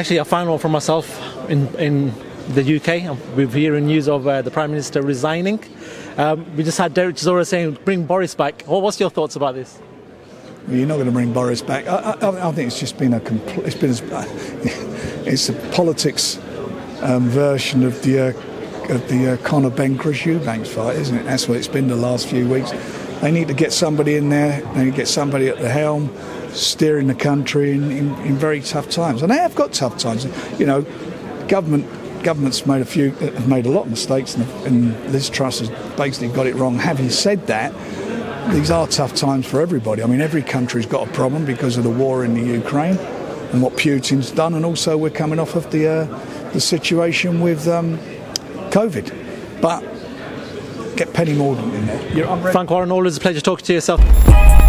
Actually, I found one for myself in, in the UK. We're hearing news of uh, the Prime Minister resigning. Um, we just had Derek Chisora saying, bring Boris back. Well, what's your thoughts about this? You're not going to bring Boris back. I, I, I think it's just been a it's been a, it's a politics um, version of the uh, of the uh, Conor Benn Chris Eubanks fight, isn't it? That's what it's been the last few weeks. They need to get somebody in there. They need to get somebody at the helm, steering the country in, in, in very tough times. And they have got tough times. You know, government government's made a few have made a lot of mistakes, and, and Liz Truss has basically got it wrong. Having said that these are tough times for everybody. I mean, every country's got a problem because of the war in the Ukraine and what Putin's done, and also we're coming off of the uh, the situation with um, COVID. But get Penny Mordaunt in there. Frank Warren, always a pleasure talking to yourself.